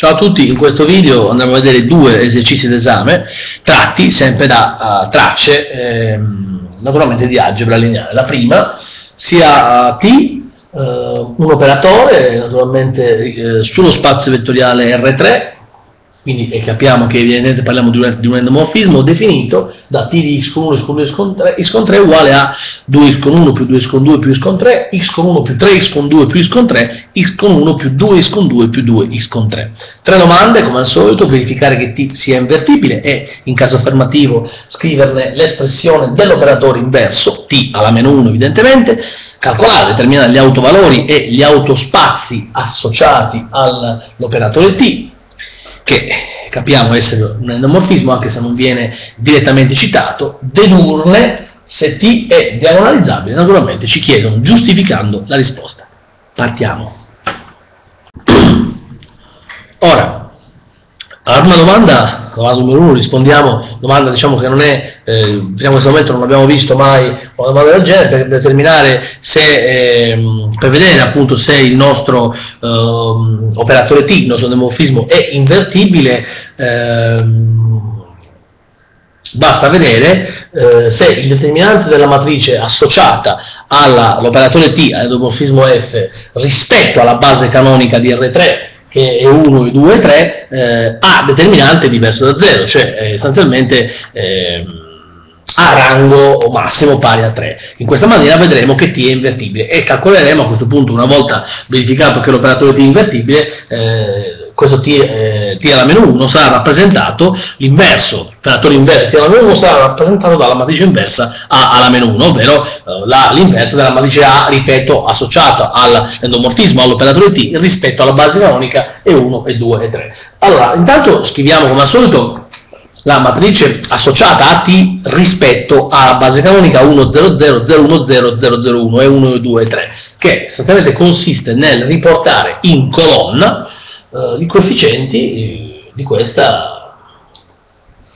Ciao a tutti, in questo video andremo a vedere due esercizi d'esame tratti sempre da uh, tracce ehm, naturalmente di algebra lineare. La prima sia T, uh, un operatore naturalmente uh, sullo spazio vettoriale R3 quindi e capiamo che evidentemente parliamo di un, di un endomorfismo definito da t di x con 1 x con 2 x con 3, x con 3 uguale a 2x con 1 più 2x con 2 più x con 3, x con 1 più 3x con 2 più x con 3, x con 1 più 2x con 2 più 2x con 3. Tre domande, come al solito, verificare che t sia invertibile e, in caso affermativo, scriverne l'espressione dell'operatore inverso, t alla meno 1 evidentemente, calcolare, determinare gli autovalori e gli autospazi associati all'operatore t, che capiamo essere un endomorfismo anche se non viene direttamente citato, dedurne se T è diagonalizzabile, naturalmente ci chiedono giustificando la risposta. Partiamo. Ora, una domanda domanda numero uno, rispondiamo, domanda diciamo che non è, eh, fino a questo momento non abbiamo visto mai una domanda del genere, per determinare se, eh, per vedere appunto se il nostro eh, operatore T, il nostro demorfismo è invertibile, ehm, basta vedere eh, se il determinante della matrice associata all'operatore T, all'endomorfismo F, rispetto alla base canonica di R3, che è 1, 2, 3, eh, ha determinante diverso da 0, cioè sostanzialmente eh, ha rango massimo pari a 3. In questa maniera vedremo che T è invertibile e calcoleremo a questo punto, una volta verificato che l'operatore T è invertibile, eh, questo T, eh, alla meno 1 sarà rappresentato, l'inverso, l'operatore inverso T alla meno 1 sarà rappresentato dalla matrice inversa A alla meno 1, ovvero eh, l'inversa della matrice A, ripeto, associata all'endomorfismo, all'operatore T, rispetto alla base canonica E1, E2, E3. Allora, intanto scriviamo come al solito la matrice associata a T rispetto alla base canonica 1, 0, 0, 0, 1, 0, 0, 0, 1 e 1, e 2 e 3, che sostanzialmente consiste nel riportare in colonna eh, i coefficienti eh, di questa,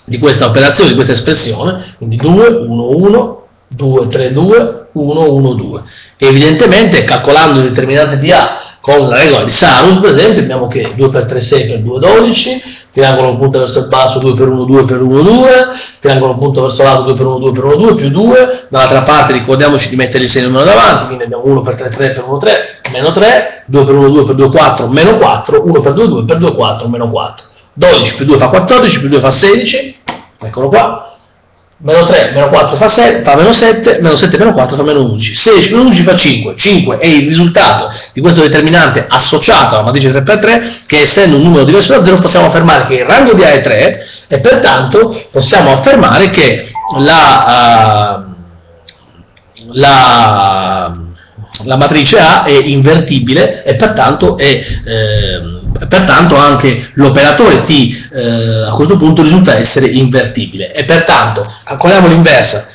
di questa operazione, di questa espressione, quindi 2, 1, 1, 2, 3, 2, 1, 1, 2. Evidentemente calcolando il determinante di A con la regola di Sarus, per esempio, abbiamo che 2 per 3, 6 per 2, 12, triangolo punta verso il basso 2 per 1, 2 per 1, 2, triangolo punta verso l'alto 2 per 1, 2 per 1, 2, più 2, dall'altra parte ricordiamoci di mettere il segno meno davanti, quindi abbiamo 1 per 3, 3 per 1, 3, meno 3, 2 per 1, 2 per 2, 4, meno 4, 1 per 2, 2 per 2, 4, meno 4. 12 più 2 fa 14, più 2 fa 16, eccolo qua, meno 3, meno 4 fa, 7, fa meno 7, meno 7 meno 4 fa meno 11, 16 meno 11 fa 5, 5 è il risultato di questo determinante associato alla matrice 3x3 che essendo un numero diverso da 0 possiamo affermare che il rango di A è 3 e pertanto possiamo affermare che la, uh, la, la matrice A è invertibile e pertanto è... Eh, pertanto anche l'operatore T eh, a questo punto risulta essere invertibile. E pertanto calcoliamo l'inversa,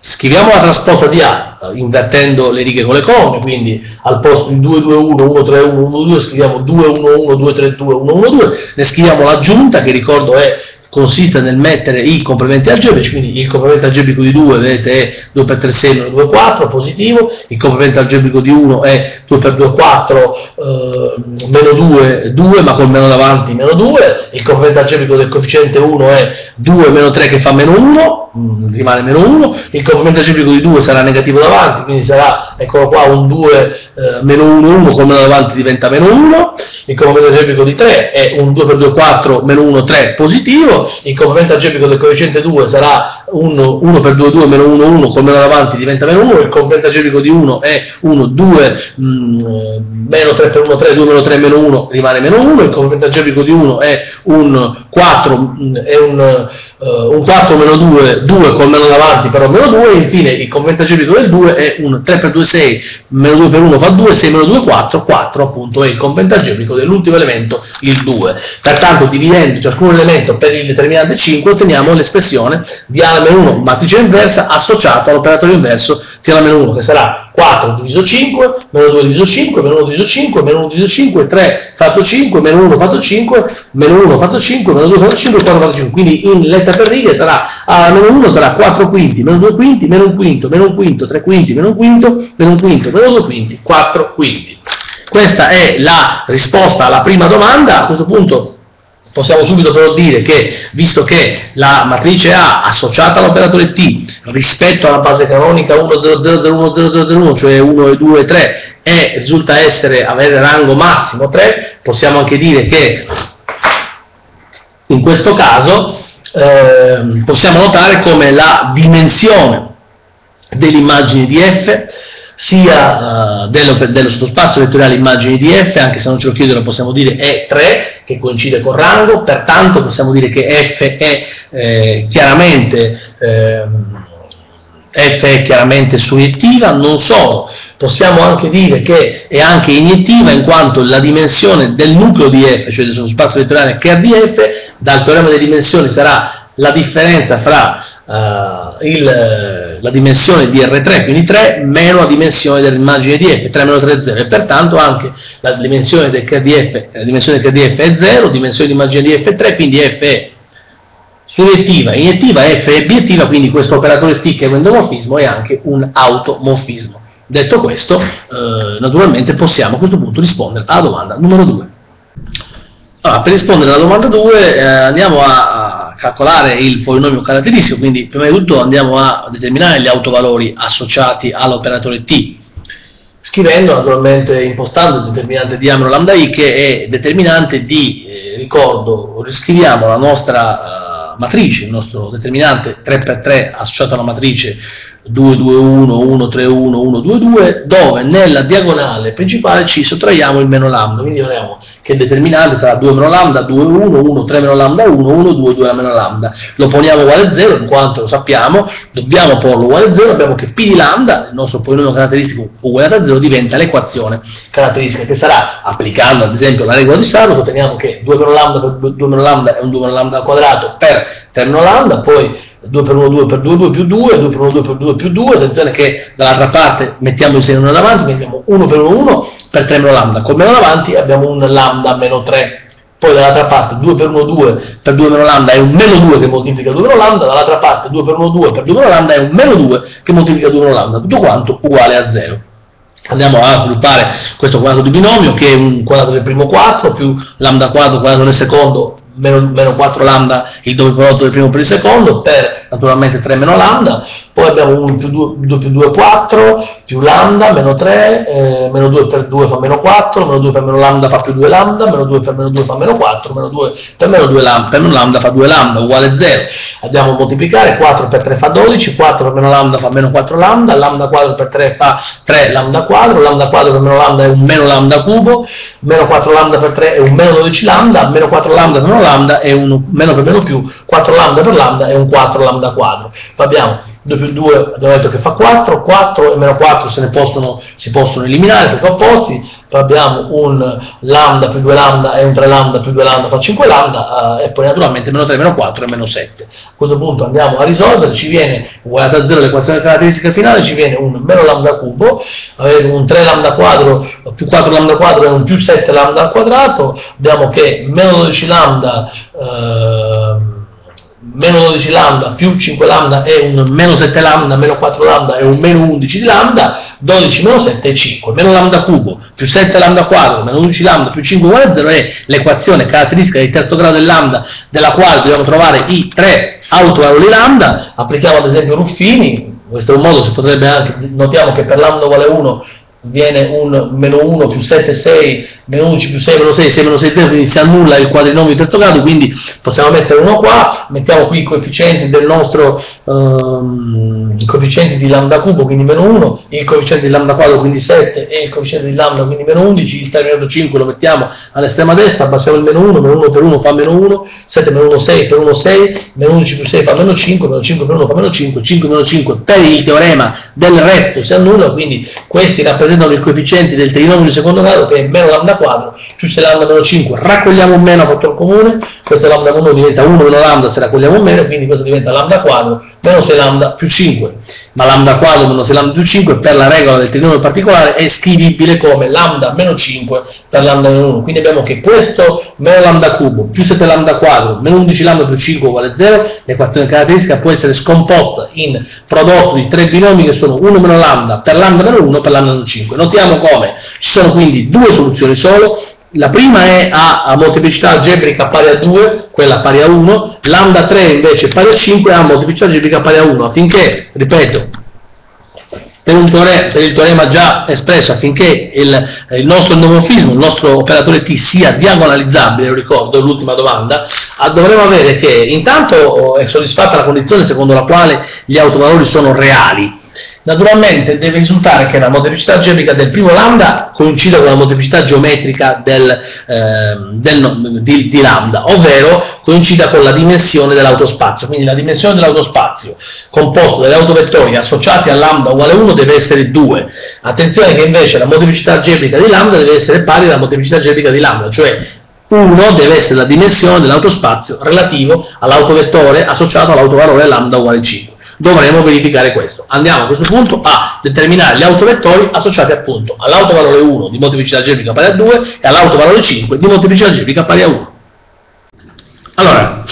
scriviamo la trasposta di A invertendo le righe con le colonne, quindi al posto di 2, 2, 1, 1, 3, 1, 1, 2 scriviamo 2, 1, 1, 2, 3, 2, 1, 1, 2, ne scriviamo l'aggiunta che ricordo è consiste nel mettere i complementi algebrici, quindi il complemento algebrico di 2 vedete è 2 per 3 6 meno 2 4, positivo, il complemento algebrico di 1 è 2 per 2 4 eh, meno 2, 2 ma col meno davanti meno 2, il complemento algebrico del coefficiente 1 è 2 meno 3 che fa meno 1, mm, rimane meno 1, il complemento algebrico di 2 sarà negativo davanti, quindi sarà, eccolo qua, un 2 eh, meno 1, 1, col meno davanti diventa meno 1, il complemento algebrico di 3 è un 2 per 2 4 meno 1 3 positivo, il complemento algebrico del coefficiente 2 sarà 1, 1 per 2, 2 meno 1, 1, con meno davanti diventa meno 1, il complemento algebrico di 1 è 1, 2, mh, meno 3 per 1, 3, 2 meno 3 meno 1 rimane meno 1, il complemento algebrico di 1 è un 4, mh, è un uh, un 4 meno 2, 2 con meno davanti però meno 2, e infine il complemento algebrico del 2 è un 3 per 2 6, meno 2 per 1 fa 2, 6 meno 2 4, 4 appunto è il complemento algebrico dell'ultimo elemento, il 2. Pertanto dividendo ciascun elemento per il determinante 5 otteniamo l'espressione di A meno 1 matrice inversa associato all'operatore inverso T alla meno 1 che sarà 4 diviso 5, meno 2 diviso 5, meno 1 diviso 5, meno 1 diviso 5, 3 fatto 5, meno 1 fatto 5, meno 1 fatto 5, meno 2 fatto 5, 4 fatto 5. Quindi in lettera per righe sarà A meno 1 sarà 4 quinti, meno 2 quinti, meno 1 quinto, meno 1 quinto, 3 quinti, meno 1 quinto, meno 1 quinto, meno 2 quinti, 4 quinti. Questa è la risposta alla prima domanda, a questo punto possiamo subito però dire che, visto che la matrice A associata all'operatore T rispetto alla base canonica 100010001, cioè 1 e 2 e 3, e risulta essere, avere rango massimo 3, possiamo anche dire che in questo caso eh, possiamo notare come la dimensione dell'immagine di F sia uh, dello, dello, sottospazio vettoriale immagini di F, anche se non ce lo chiedono possiamo dire è 3, che coincide con rango, pertanto possiamo dire che F è eh, chiaramente, eh, F è chiaramente suriettiva, non solo, possiamo anche dire che è anche iniettiva in quanto la dimensione del nucleo di F, cioè del sottospazio vettoriale che è di F, dal teorema delle dimensioni sarà la differenza fra uh, il, la dimensione di R3, quindi 3, meno la dimensione dell'immagine di F, 3 meno 3 è 0, e pertanto anche la dimensione del KDF, la dimensione del KDF è 0, dimensione di immagine di F è 3, quindi F è suriettiva, iniettiva, F è obiettiva, quindi questo operatore T che è un endomorfismo è anche un automorfismo. Detto questo, eh, naturalmente possiamo a questo punto rispondere alla domanda numero 2. Allora, per rispondere alla domanda 2 eh, andiamo a, calcolare il polinomio caratteristico, quindi prima di tutto andiamo a determinare gli autovalori associati all'operatore t, scrivendo naturalmente, impostando il determinante diametro lambda i che è determinante di, eh, ricordo, riscriviamo la nostra uh, matrice, il nostro determinante 3x3 associato alla matrice 2, 2, 1, 1, 3, 1, 1, 2, 2, dove nella diagonale principale ci sottraiamo il meno lambda, quindi avremo che il determinante sarà 2 meno lambda, 2, 1, 1, 3 meno lambda, 1, 1, 2, 2 meno lambda. Lo poniamo uguale a 0, in quanto lo sappiamo, dobbiamo porlo uguale a 0, abbiamo che P di lambda, il nostro polinomio caratteristico uguale a 0, diventa l'equazione caratteristica, che sarà, applicando ad esempio la regola di Sardo, otteniamo che 2 meno lambda per 2 meno lambda è un 2 meno lambda al quadrato per 3 meno lambda, poi 2 per 1 2 per 2 2 più 2, 2 per 1 2 per 2 più 2, attenzione che dall'altra parte mettiamo il segno davanti, abbiamo 1 per 1 1 per 3 meno lambda, con meno davanti abbiamo un lambda meno 3, poi dall'altra parte 2 per 1 2 per 2 meno lambda è un meno 2 che moltiplica 2 meno lambda, dall'altra parte 2 per 1 2 per 2 meno lambda è un meno 2 che moltiplica 2 meno lambda, tutto quanto uguale a 0. Andiamo a sviluppare questo quadrato di binomio che è un quadrato del primo 4 più lambda quadro quadrato del secondo meno, meno 4 lambda il doppio prodotto del primo per il secondo per naturalmente 3 meno lambda poi abbiamo 1 più 2, 2 più 2 4, più lambda, meno 3, eh, meno 2 per 2 fa meno 4, meno 2 per meno lambda fa più 2 lambda, meno 2 per meno 2 fa meno 4, meno 2 per meno 2 lambda, per meno lambda fa 2 lambda, uguale 0. Andiamo a moltiplicare, 4 per 3 fa 12, 4 per meno lambda fa meno 4 lambda, lambda quadro per 3 fa 3 lambda quadro, lambda quadro per meno lambda è un meno lambda cubo, meno 4 lambda per 3 è un meno 12 lambda, meno 4 lambda per meno lambda è un meno per meno più, 4 lambda per lambda è un 4 lambda quadro. Abbiamo 2 più 2 abbiamo detto che fa 4, 4 e meno 4 se ne possono, si possono eliminare perché opposti, poi abbiamo un lambda più 2 lambda e un 3 lambda più 2 lambda fa 5 lambda eh, e poi naturalmente meno 3 meno 4 e meno 7. A questo punto andiamo a risolvere, ci viene uguale a 0 l'equazione caratteristica finale, ci viene un meno lambda cubo, avete un 3 lambda quadro più 4 lambda quadro è un più 7 lambda al quadrato, abbiamo che meno 12 lambda eh, meno 12 lambda più 5 lambda è un meno 7 lambda, meno 4 lambda è un meno 11 di lambda, 12 meno 7 è 5, meno lambda cubo più 7 lambda quadro, meno 11 lambda più 5 uguale a 0 è l'equazione caratteristica di terzo grado del lambda della quale dobbiamo trovare i tre autovalori lambda, applichiamo ad esempio Ruffini, questo è un modo, si potrebbe anche, notiamo che per lambda uguale 1 viene un meno 1 più 7, 6, meno 11 più 6, meno 6, 6 meno 6, 0, quindi si annulla il quadrinomio di terzo grado, quindi possiamo mettere uno qua, mettiamo qui i coefficienti del nostro, i coefficienti di lambda cubo, quindi meno 1, il coefficiente di lambda quadro, quindi 7, e il coefficiente di lambda, quindi meno 11, il termine 5 lo mettiamo all'estrema destra, abbassiamo il meno 1, meno 1 per 1 fa meno 1, 7 meno 1 6 per 1 6, meno 11 più 6 fa meno 5, meno 5 per 1 fa meno 5, 5 meno 5 per il teorema del resto si annulla, quindi questi rappresentano i coefficienti del trinomio di secondo grado che è meno lambda quadro più 6 lambda meno 5, raccogliamo un meno fattore comune, questo lambda 1 diventa 1 meno lambda, se raccogliamo meno, quindi questo diventa lambda quadro meno 6 lambda più 5. Ma lambda quadro meno 6 lambda più 5 per la regola del trinomio particolare è scrivibile come lambda meno 5 per lambda meno 1. Quindi abbiamo che questo meno lambda cubo più 7 lambda quadro meno 11 lambda più 5 uguale 0, l'equazione caratteristica può essere scomposta in prodotto di tre binomi che sono 1 meno lambda per lambda meno 1 per lambda meno 5. Notiamo come ci sono quindi due soluzioni solo, la prima è a, a, molteplicità algebrica pari a 2, quella pari a 1, lambda 3 invece pari a 5 ha molteplicità algebrica pari a 1, affinché, ripeto, per, teorema, per il teorema già espresso, affinché il, il, nostro endomorfismo, il nostro operatore T sia diagonalizzabile, lo ricordo, l'ultima domanda, dovremo avere che intanto oh, è soddisfatta la condizione secondo la quale gli autovalori sono reali, Naturalmente deve risultare che la molteplicità algebrica del primo lambda coincida con la molteplicità geometrica del, eh, del, di, di, lambda, ovvero coincida con la dimensione dell'autospazio. Quindi la dimensione dell'autospazio composto dagli autovettori associati a lambda uguale 1 deve essere 2. Attenzione che invece la molteplicità algebrica di lambda deve essere pari alla molteplicità algebrica di lambda, cioè 1 deve essere la dimensione dell'autospazio relativo all'autovettore associato all'autovalore lambda uguale 5 dovremo verificare questo. Andiamo a questo punto a determinare gli autovettori associati appunto all'autovalore 1 di molteplicità algebrica pari a 2 e all'autovalore 5 di molteplicità algebrica pari a 1. Allora,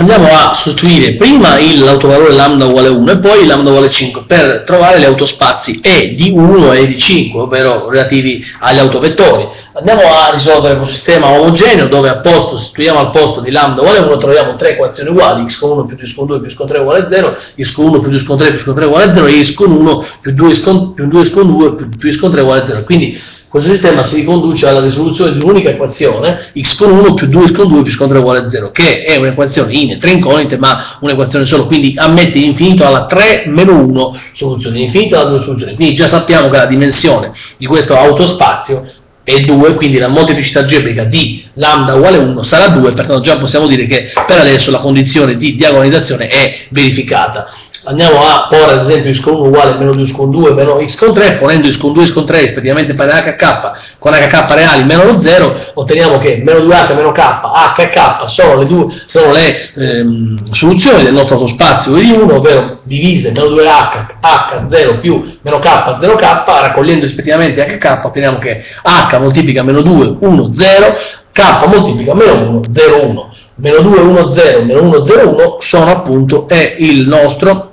andiamo a sostituire prima l'autovalore lambda uguale 1 e poi lambda uguale 5 per trovare gli autospazi E di 1 e di 5, ovvero relativi agli autovettori. Andiamo a risolvere un sistema omogeneo dove a posto, sostituiamo al posto di lambda uguale 1, troviamo tre equazioni uguali, x con 1 più 2 x con 2 più con 3 uguale 0, x con 1 più 2 x con 3 più con 3 uguale 0 e x con 1 più 2 x con, più 2 x con 2 più, più con 3 uguale 0. Quindi questo sistema si riconduce alla risoluzione di un'unica equazione, x con 1 più 2x con 2 più x con 3 uguale a 0, che è un'equazione in tre incognite, ma un'equazione solo, quindi ammette infinito alla 3 meno 1 soluzione, infinito alla 2 soluzioni. Quindi già sappiamo che la dimensione di questo autospazio è 2, quindi la molteplicità algebrica di lambda uguale 1 sarà 2, pertanto già possiamo dire che per adesso la condizione di diagonalizzazione è verificata andiamo a porre ad esempio x con 1 uguale a meno 2 x con 2 meno x con 3, ponendo x con 2 x con 3 rispettivamente pari a hk con hk reali meno lo 0, otteniamo che meno 2h meno k, hk sono le, due, sono le ehm, soluzioni del nostro autospazio di 1, ovvero divise meno 2h, h0 più meno k, 0k, raccogliendo rispettivamente hk otteniamo che h moltiplica meno 2, 1, 0, k moltiplica meno 1, 0, 1. Meno 2, 1, 0, meno 1, 0, 1 sono appunto, è il nostro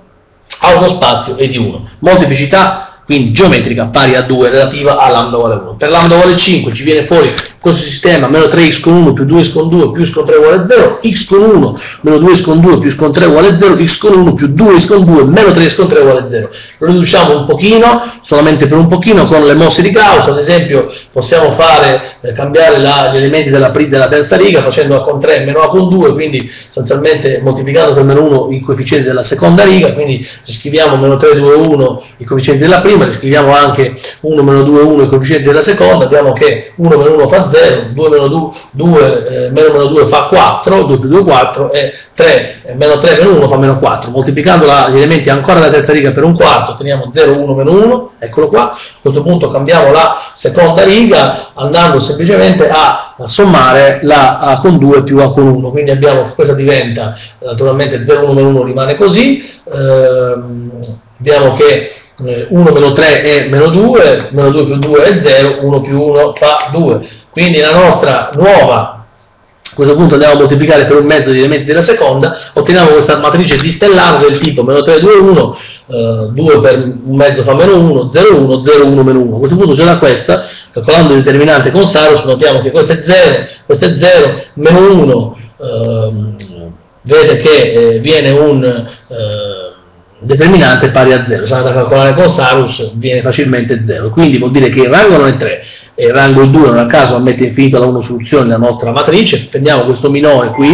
ha uno spazio e di 1. Molteplicità quindi geometrica pari a 2 relativa a lambda uguale 1. Per lambda uguale 5 ci viene fuori questo sistema meno 3x con 1 più 2x con 2 più x con 3 uguale a 0, x con 1 meno 2x con 2 più x con 3 uguale a 0, x con 1 più 2x con 2 meno 3x con 3 uguale a 0. Lo riduciamo un pochino, solamente per un pochino, con le mosse di Gauss, ad esempio possiamo fare, eh, cambiare la, gli elementi della, della, terza riga facendo a con 3 meno a con 2, quindi sostanzialmente moltiplicando per meno 1 i coefficienti della seconda riga, quindi scriviamo meno 3, 2, 1 i coefficienti della prima, riscriviamo anche 1 meno 2, 1 i coefficienti della seconda, abbiamo che 1 meno 1 fa 0, 0, 2 meno 2, 2 eh, meno meno 2 fa 4, 2 più 2 4 e 3 eh, meno 3 meno 1 fa meno 4. Moltiplicando la, gli elementi ancora della terza riga per un quarto otteniamo 0, 1 meno 1, eccolo qua. A questo punto cambiamo la seconda riga andando semplicemente a, a sommare la A con 2 più A con 1. Quindi abbiamo, questa diventa naturalmente 0, 1 meno 1 rimane così. Ehm, abbiamo che 1 eh, meno 3 è meno 2, meno 2 più 2 è 0, 1 più 1 fa 2. Quindi la nostra nuova, a questo punto andiamo a moltiplicare per un mezzo di elementi della seconda, otteniamo questa matrice di stellare del tipo meno 3, 2, 1, eh, 2 per un mezzo fa meno 1, 0, 1, 0, 1, meno 1. A questo punto c'è da questa, calcolando il determinante con Sarus, notiamo che questo è 0, questo è 0, meno 1, ehm, vedete che eh, viene un... Eh, determinante pari a 0, se andate a calcolare con Sarus viene facilmente 0, quindi vuol dire che il rango non è 3 e il rango è 2 non a caso ammette infinito da 1 soluzione la nostra matrice, prendiamo questo minore qui,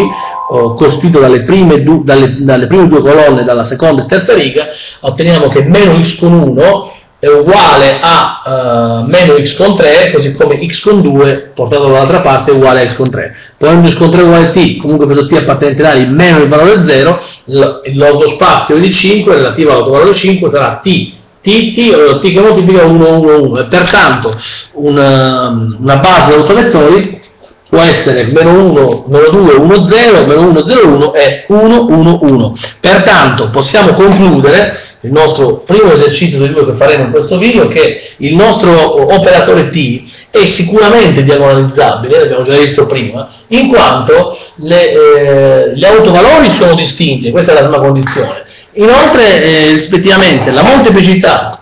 oh, costituito dalle prime, dalle, dalle prime due colonne, dalla seconda e terza riga, otteniamo che meno x con 1 è uguale a uh, meno x con 3, così come x con 2 portato dall'altra parte è uguale a x con 3. Ponendo x con 3 uguale a t, comunque per t appartenente a meno il valore 0, l'ordo spazio di 5 relativo all'autovalore 5 sarà t, t, t, che moltiplica 1, 1, 1, e pertanto una, una base di autovettori può essere meno 1, meno 2, 1, 0, meno 1, 0, 1 e 1, 1, 1. Pertanto possiamo concludere il nostro primo esercizio di due che faremo in questo video che il nostro operatore T è sicuramente diagonalizzabile, l'abbiamo già visto prima, in quanto le, eh, gli autovalori sono distinti, questa è la prima condizione. Inoltre, eh, rispettivamente, la molteplicità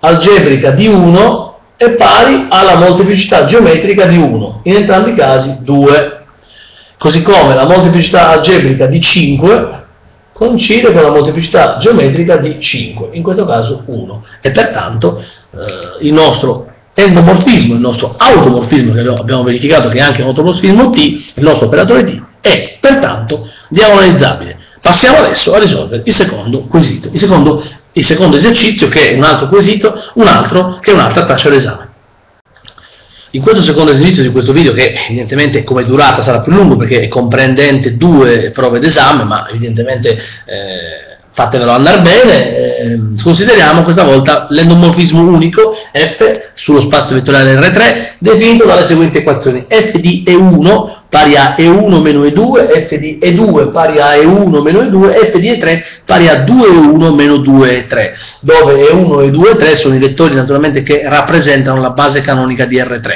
algebrica di 1 è pari alla molteplicità geometrica di 1, in entrambi i casi 2. Così come la molteplicità algebrica di 5 coincide con la molteplicità geometrica di 5, in questo caso 1. E pertanto eh, il nostro endomorfismo, il nostro automorfismo, che abbiamo verificato che è anche un automorfismo T, il nostro operatore T, è pertanto diagonalizzabile. Passiamo adesso a risolvere il secondo quesito, il secondo il secondo esercizio che è un altro quesito, un altro che è un'altra traccia d'esame. In questo secondo esercizio di questo video, che evidentemente come durata sarà più lungo perché è comprendente due prove d'esame, ma evidentemente eh, fatevelo andare bene, eh, consideriamo questa volta l'endomorfismo unico f sullo spazio vettoriale R3 definito dalle seguenti equazioni. F di E1 pari a E1 meno E2, f di E2 pari a E1 meno E2, f di E3 pari a 2E1 meno 2E3, dove E1, E2 e 3 sono i vettori naturalmente che rappresentano la base canonica di R3.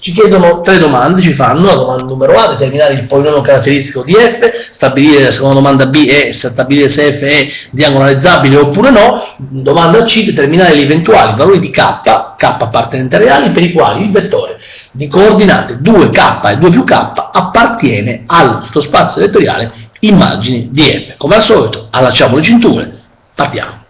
Ci chiedono tre domande, ci fanno, la domanda numero A, determinare il polinomio caratteristico di f, stabilire la seconda domanda B è stabilire se f è diagonalizzabile oppure no, domanda C, determinare gli eventuali valori di k, k appartenenti reali, per i quali il vettore di coordinate 2k e 2 più k appartiene al spazio vettoriale immagini di f. Come al solito, allacciamo le cinture, partiamo.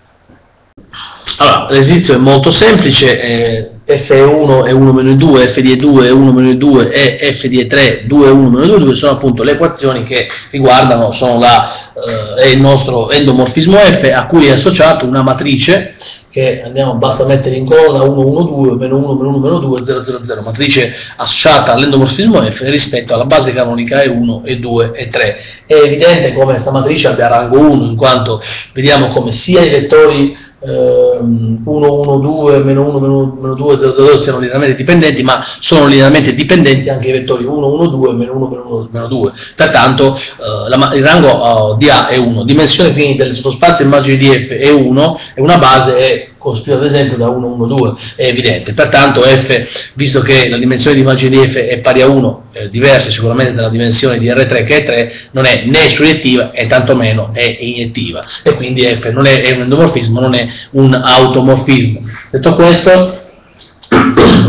Allora, l'esercizio è molto semplice, eh, f1 è 1 meno 2, f di e2 è 1 meno 2 e f di e3 2 1 meno 2, 2 sono appunto le equazioni che riguardano, la, eh, il nostro endomorfismo f a cui è associato una matrice che andiamo, basta mettere in colonna 1, 1, 2, meno 1, meno 1, meno 2, 0, 0, 0, matrice associata all'endomorfismo F rispetto alla base canonica E1, E2 e 3. È evidente come questa matrice abbia rango 1, in quanto vediamo come sia i vettori 1, 1, 2, meno 1, meno 2, 0, 0, 0 siano linearmente dipendenti, ma sono linearmente dipendenti anche i vettori 1, 1, 2, meno 1, meno 1, meno 2. Pertanto eh, la, il rango uh, di A è 1, dimensione quindi del sottospazio immagine di F è 1 e una base è costruito ad esempio da 1, 1, 2, è evidente. Pertanto f, visto che la dimensione di immagine di f è pari a 1, eh, diversa sicuramente dalla dimensione di R3 che è 3, non è né suriettiva e tantomeno è iniettiva. E quindi f non è, è un endomorfismo, non è un automorfismo. Detto questo,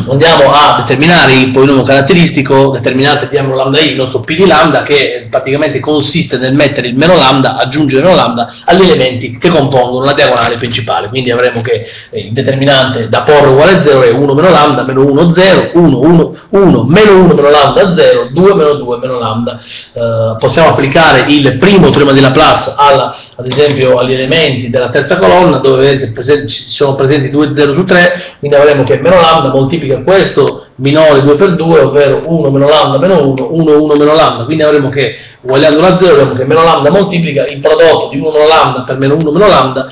andiamo a determinare il polinomio caratteristico determinante di m lambda i, il nostro p di lambda, che praticamente consiste nel mettere il meno lambda, aggiungere meno lambda agli elementi che compongono la diagonale principale. Quindi avremo che eh, il determinante da porre uguale a 0 è 1 meno lambda, meno 1, 0, 1, 1, 1, meno 1 meno lambda, 0, 2 meno 2 meno lambda. Eh, possiamo applicare il primo teorema di Laplace alla ad esempio agli elementi della terza colonna dove vedete ci sono presenti 2 0 su 3, quindi avremo che meno lambda moltiplica questo minore 2 per 2, ovvero 1 meno lambda meno 1, 1 1 meno lambda, quindi avremo che uguagliando a 0 avremo che meno lambda moltiplica il prodotto di 1 meno lambda per meno 1 meno lambda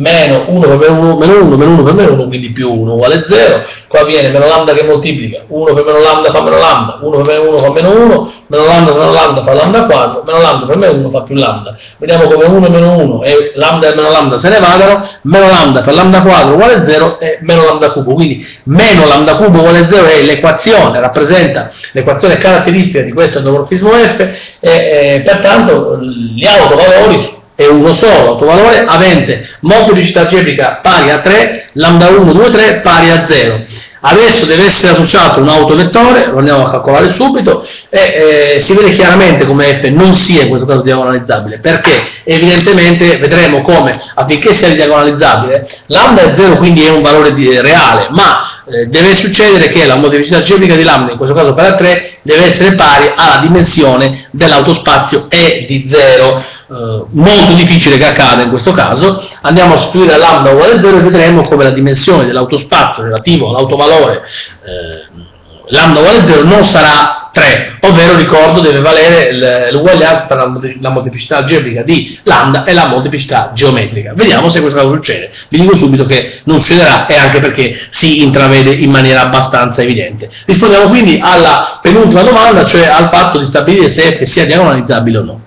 meno 1 per meno 1, meno 1, meno 1 per meno 1, quindi più 1 uguale 0, qua viene meno lambda che moltiplica, 1 per meno lambda fa meno lambda, 1 per meno 1 fa meno 1, meno lambda per meno lambda fa lambda 4, meno lambda per meno 1 fa più lambda. Vediamo come 1 e meno 1 e lambda e meno lambda se ne vadano, meno lambda per lambda 4 uguale 0 e meno lambda cubo, quindi meno lambda cubo uguale 0 è l'equazione, rappresenta l'equazione caratteristica di questo endomorfismo F e, e pertanto gli autovalori è uno solo autovalore avente molteplicità algebrica pari a 3, lambda 1, 2, 3 pari a 0. Adesso deve essere associato un autovettore, lo andiamo a calcolare subito, e eh, si vede chiaramente come f non sia in questo caso diagonalizzabile, perché evidentemente vedremo come affinché sia diagonalizzabile, lambda è 0 quindi è un valore di, reale, ma eh, deve succedere che la molteplicità algebrica di lambda, in questo caso per a 3, deve essere pari alla dimensione dell'autospazio E di 0 eh, molto difficile che accada in questo caso, andiamo a sostituire lambda uguale a 0 e vedremo come la dimensione dell'autospazio relativo all'autovalore eh, lambda uguale a 0 non sarà 3, ovvero ricordo deve valere l'uguaglianza tra la molteplicità algebrica di lambda e la molteplicità geometrica. Vediamo se questa cosa succede. Vi dico subito che non succederà e anche perché si intravede in maniera abbastanza evidente. Rispondiamo quindi alla penultima domanda, cioè al fatto di stabilire se f sia diagonalizzabile o no.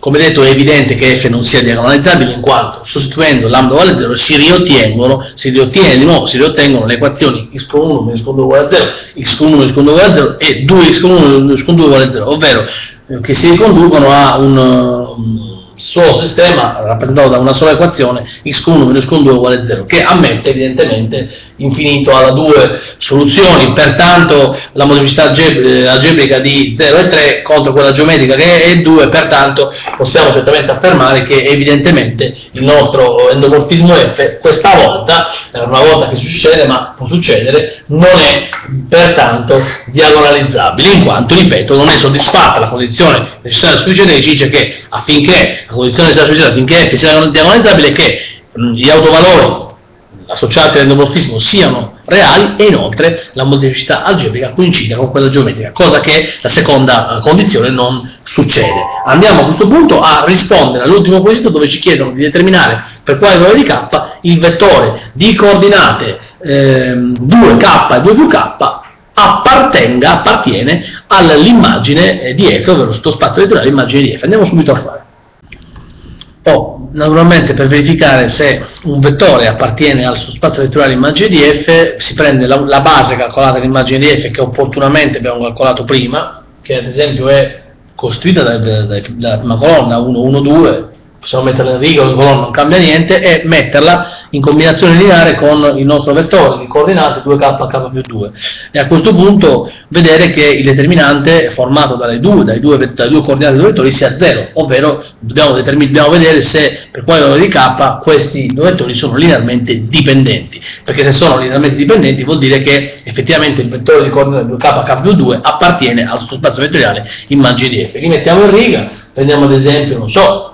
Come detto è evidente che f non sia diagonalizzabile in quanto sostituendo lambda uguale a 0 si riottengono, si riottiene di nuovo, si riottengono le equazioni x con 1 meno x con 2 uguale a 0, x con 1 x con 2 uguale a 0 e 2x con 1 meno x con 2 uguale a 0, ovvero eh, che si riconducono a un, um, solo sistema rappresentato da una sola equazione x con 1 meno x con 2 uguale a 0 che ammette evidentemente infinito alla due soluzioni. Pertanto la molteplicità eh, algebrica di 0 e 3 contro quella geometrica che è 2 pertanto possiamo certamente affermare che evidentemente il nostro endomorfismo F questa volta è una volta che succede ma può succedere non è pertanto diagonalizzabile in quanto ripeto non è soddisfatta la condizione necessaria sui generici dice che affinché la condizione successa affinché sia diagonalizzabile che gli autovalori associati all'endomorfismo siano reali e inoltre la molteplicità algebrica coincida con quella geometrica, cosa che la seconda eh, condizione non succede. Andiamo a questo punto a rispondere all'ultimo quesito dove ci chiedono di determinare per quale valore di k il vettore di coordinate eh, 2k e 2 più k appartenga, appartiene all'immagine di f, ovvero sto spazio vettoriale immagine di f. Andiamo subito a fare. Oh, naturalmente per verificare se un vettore appartiene al spazio vettoriale immagine di f si prende la, la base calcolata dell'immagine di f che opportunamente abbiamo calcolato prima, che ad esempio è costituita dalla prima colonna 1, 1, 2, possiamo metterla in riga o in colonna, non cambia niente, e metterla in combinazione lineare con il nostro vettore di coordinate 2k k più 2 e a questo punto vedere che il determinante formato dalle due, dai due, dalle due coordinate dei due vettori sia 0, ovvero dobbiamo, dobbiamo, vedere se per quale valore di k questi due vettori sono linearmente dipendenti, perché se sono linearmente dipendenti vuol dire che effettivamente il vettore di coordinate 2k k più 2 appartiene al suo spazio vettoriale immagine di f. Li mettiamo in riga, prendiamo ad esempio, non so,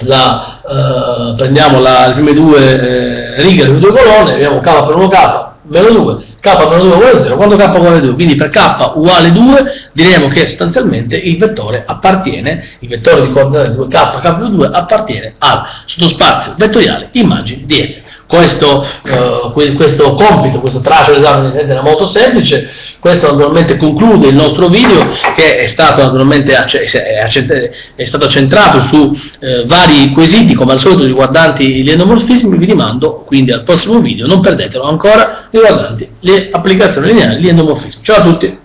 la, eh, prendiamo la, le prime due eh, righe, le due colonne, abbiamo k per 1k meno 2, k meno 2 uguale 0, quando k uguale 2, quindi per k uguale 2 diremo che sostanzialmente il vettore appartiene, il vettore di coordinate 2k, k più 2 appartiene al sottospazio vettoriale immagini di f questo, eh, questo compito, questo traccio d'esame era molto semplice, questo naturalmente conclude il nostro video che è stato naturalmente è stato centrato su eh, vari quesiti come al solito riguardanti gli endomorfismi, vi rimando quindi al prossimo video, non perdetelo ancora, riguardanti le applicazioni lineari, gli endomorfismi. Ciao a tutti!